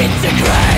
It's a crime.